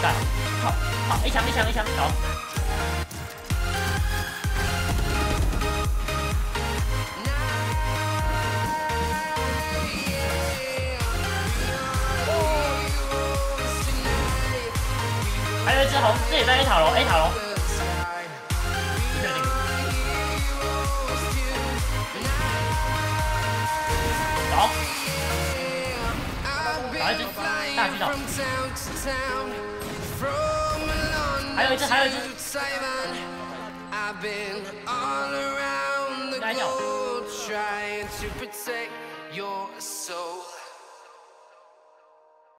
还没干。好，好，一枪一枪一枪，好。还有一只红，这也在 A 塔楼，A 塔楼。不确定。好，打一只大巨岛。还有一只，还有一只。 I've been all around the 来鸟。